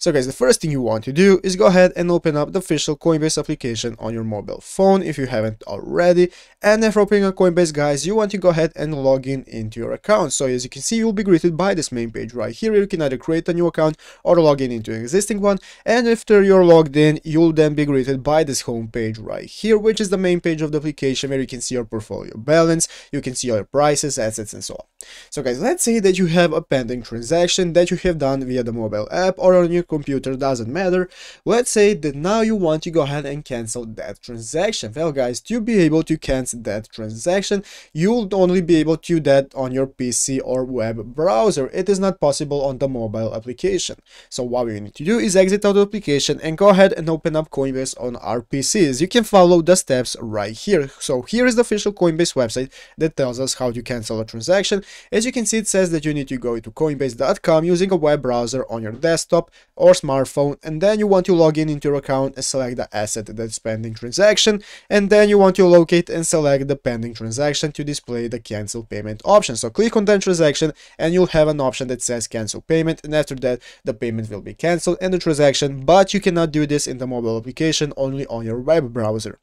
So guys, the first thing you want to do is go ahead and open up the official Coinbase application on your mobile phone if you haven't already. And after opening a Coinbase, guys, you want to go ahead and log in into your account. So as you can see, you'll be greeted by this main page right here. You can either create a new account or log in into an existing one. And after you're logged in, you'll then be greeted by this home page right here, which is the main page of the application where you can see your portfolio balance, you can see your prices, assets, and so on. So guys, let's say that you have a pending transaction that you have done via the mobile app or on your computer, doesn't matter. Let's say that now you want to go ahead and cancel that transaction. Well guys, to be able to cancel that transaction, you'll only be able to do that on your PC or web browser. It is not possible on the mobile application. So what we need to do is exit out of the application and go ahead and open up Coinbase on our PCs. You can follow the steps right here. So here is the official Coinbase website that tells us how to cancel a transaction. As you can see, it says that you need to go to coinbase.com using a web browser on your desktop or smartphone and then you want to log in into your account and select the asset that's pending transaction and then you want to locate and select the pending transaction to display the cancel payment option. So click on that transaction and you'll have an option that says cancel payment and after that the payment will be cancelled and the transaction but you cannot do this in the mobile application only on your web browser.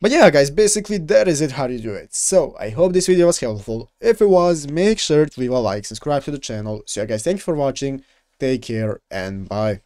But yeah guys, basically that is it how to do it. So I hope this video was helpful. If it was, make sure to leave a like, subscribe to the channel. So yeah guys, thank you for watching, take care and bye.